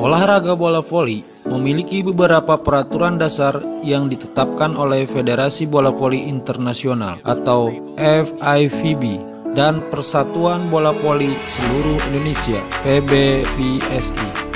Olahraga bola voli memiliki beberapa peraturan dasar yang ditetapkan oleh Federasi Bola Voli Internasional atau FIVB dan Persatuan Bola Voli Seluruh Indonesia PBVSI.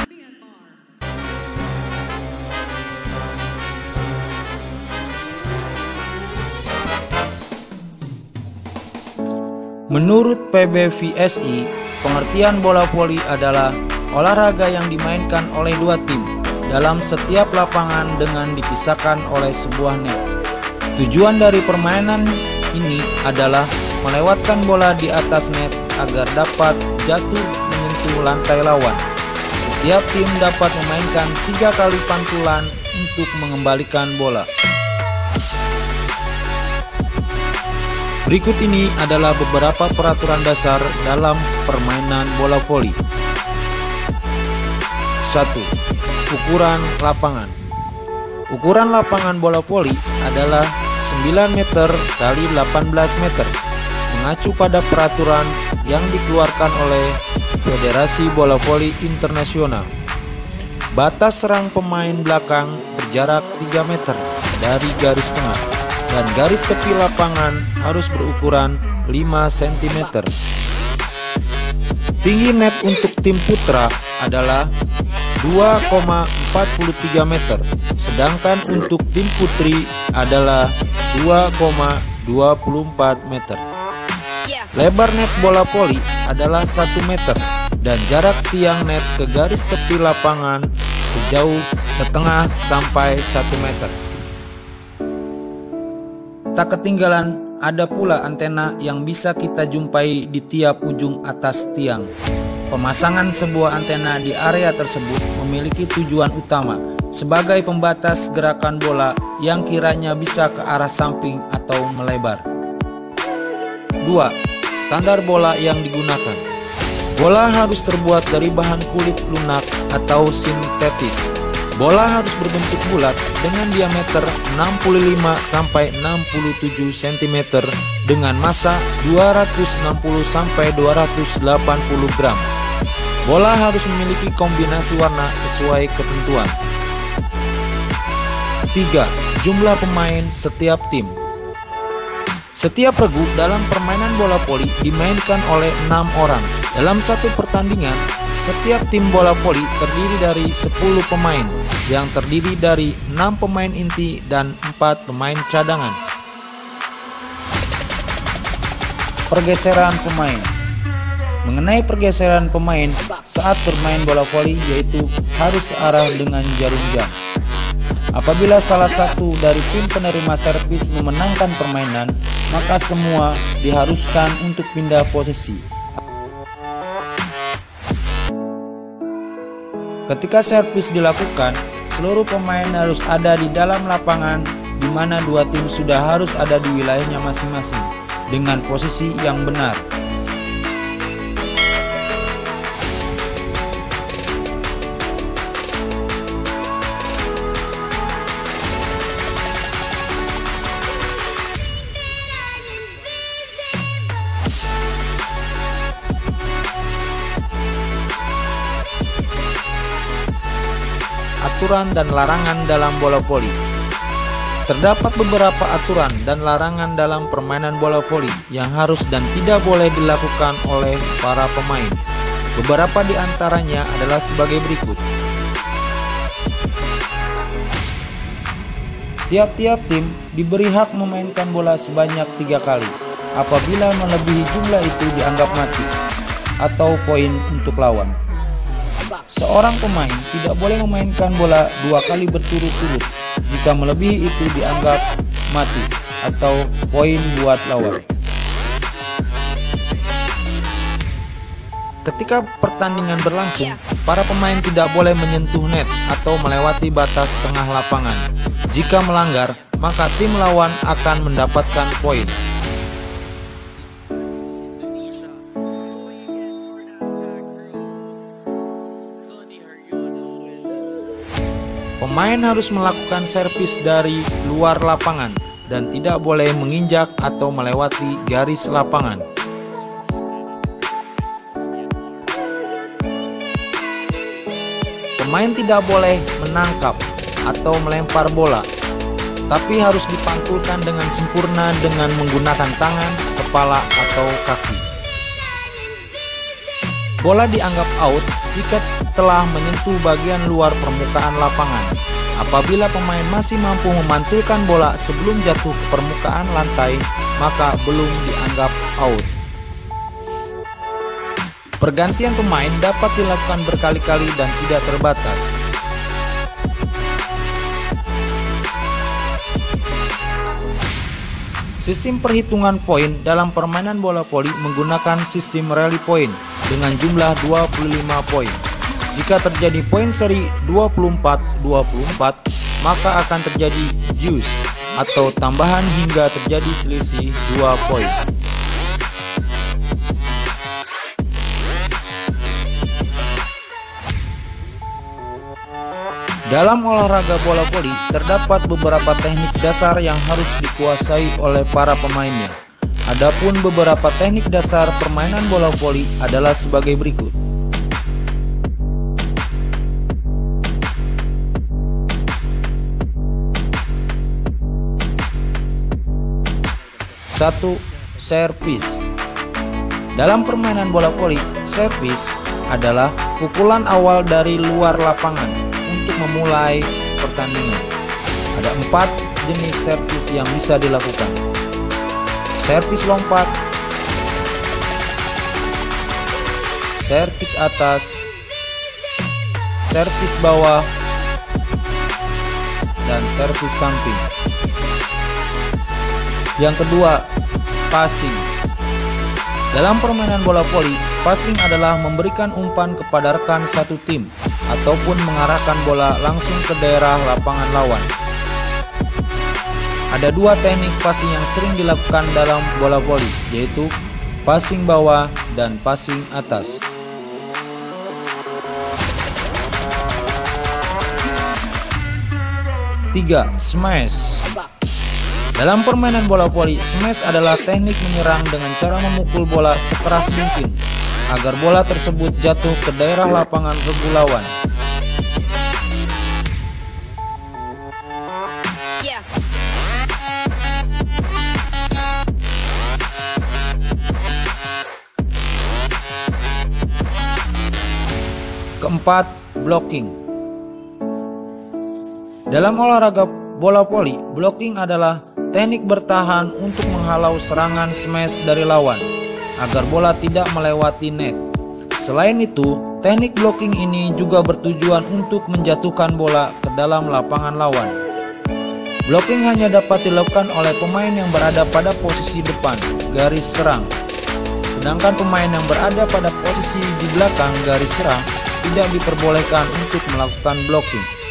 Menurut PBVSI, pengertian bola voli adalah olahraga yang dimainkan oleh dua tim dalam setiap lapangan dengan dipisahkan oleh sebuah net. Tujuan dari permainan ini adalah melewatkan bola di atas net agar dapat jatuh menyentuh lantai lawan. Setiap tim dapat memainkan tiga kali pantulan untuk mengembalikan bola. Berikut ini adalah beberapa peraturan dasar dalam permainan bola voli. 1. Ukuran lapangan Ukuran lapangan bola voli adalah 9 meter kali 18 meter mengacu pada peraturan yang dikeluarkan oleh Federasi Bola Voli Internasional. Batas serang pemain belakang berjarak 3 meter dari garis tengah dan garis tepi lapangan harus berukuran 5 cm. Tinggi net untuk tim putra adalah 2,43 meter, sedangkan untuk tim putri adalah 2,24 meter. Lebar net bola voli adalah 1 meter dan jarak tiang net ke garis tepi lapangan sejauh setengah sampai 1 meter. Tak ketinggalan ada pula antena yang bisa kita jumpai di tiap ujung atas tiang. Pemasangan sebuah antena di area tersebut memiliki tujuan utama sebagai pembatas gerakan bola yang kiranya bisa ke arah samping atau melebar. 2. Standar bola yang digunakan Bola harus terbuat dari bahan kulit lunak atau sintetis. Bola harus berbentuk bulat dengan diameter 65 sampai 67 cm dengan massa 260 sampai 280 gram. Bola harus memiliki kombinasi warna sesuai ketentuan. 3. Jumlah pemain setiap tim Setiap regu dalam permainan bola voli dimainkan oleh enam orang. Dalam satu pertandingan, setiap tim bola voli terdiri dari 10 pemain yang terdiri dari 6 pemain inti dan 4 pemain cadangan. Pergeseran pemain Mengenai pergeseran pemain saat bermain bola voli yaitu harus searah dengan jarum jam. Apabila salah satu dari tim penerima servis memenangkan permainan, maka semua diharuskan untuk pindah posisi. Ketika servis dilakukan, seluruh pemain harus ada di dalam lapangan di mana dua tim sudah harus ada di wilayahnya masing-masing dengan posisi yang benar. aturan dan larangan dalam bola voli. Terdapat beberapa aturan dan larangan dalam permainan bola voli yang harus dan tidak boleh dilakukan oleh para pemain. Beberapa di antaranya adalah sebagai berikut. Tiap-tiap tim diberi hak memainkan bola sebanyak tiga kali. Apabila melebihi jumlah itu dianggap mati atau poin untuk lawan. Seorang pemain tidak boleh memainkan bola dua kali berturut-turut. Jika melebihi itu dianggap mati atau poin buat lawan. Ketika pertandingan berlangsung, para pemain tidak boleh menyentuh net atau melewati batas tengah lapangan. Jika melanggar, maka tim lawan akan mendapatkan poin. Pemain harus melakukan servis dari luar lapangan dan tidak boleh menginjak atau melewati garis lapangan. Pemain tidak boleh menangkap atau melempar bola, tapi harus dipantulkan dengan sempurna dengan menggunakan tangan, kepala, atau kaki. Bola dianggap out jika telah menyentuh bagian luar permukaan lapangan. Apabila pemain masih mampu memantulkan bola sebelum jatuh ke permukaan lantai, maka belum dianggap out. Pergantian pemain dapat dilakukan berkali-kali dan tidak terbatas. Sistem perhitungan poin dalam permainan bola voli menggunakan sistem rally point dengan jumlah 25 poin. Jika terjadi poin seri 24-24, maka akan terjadi juice atau tambahan hingga terjadi selisih 2 poin. Dalam olahraga bola voli, terdapat beberapa teknik dasar yang harus dikuasai oleh para pemainnya. Adapun beberapa teknik dasar permainan bola voli adalah sebagai berikut. Satu, servis. Dalam permainan bola voli, servis adalah pukulan awal dari luar lapangan untuk memulai pertandingan. Ada empat jenis servis yang bisa dilakukan. Servis lompat, servis atas, servis bawah, dan servis samping. Yang kedua, passing. Dalam permainan bola voli, passing adalah memberikan umpan kepada rekan satu tim ataupun mengarahkan bola langsung ke daerah lapangan lawan. Ada dua teknik passing yang sering dilakukan dalam bola voli, yaitu passing bawah dan passing atas. Tiga, smash. Dalam permainan bola voli, smash adalah teknik menyerang dengan cara memukul bola sekeras mungkin agar bola tersebut jatuh ke daerah lapangan regu lawan. Keempat, blocking. Dalam olahraga bola voli, blocking adalah teknik bertahan untuk menghalau serangan smash dari lawan agar bola tidak melewati net. Selain itu, teknik blocking ini juga bertujuan untuk menjatuhkan bola ke dalam lapangan lawan. Blocking hanya dapat dilakukan oleh pemain yang berada pada posisi depan garis serang. Sedangkan pemain yang berada pada posisi di belakang garis serang tidak diperbolehkan untuk melakukan blocking.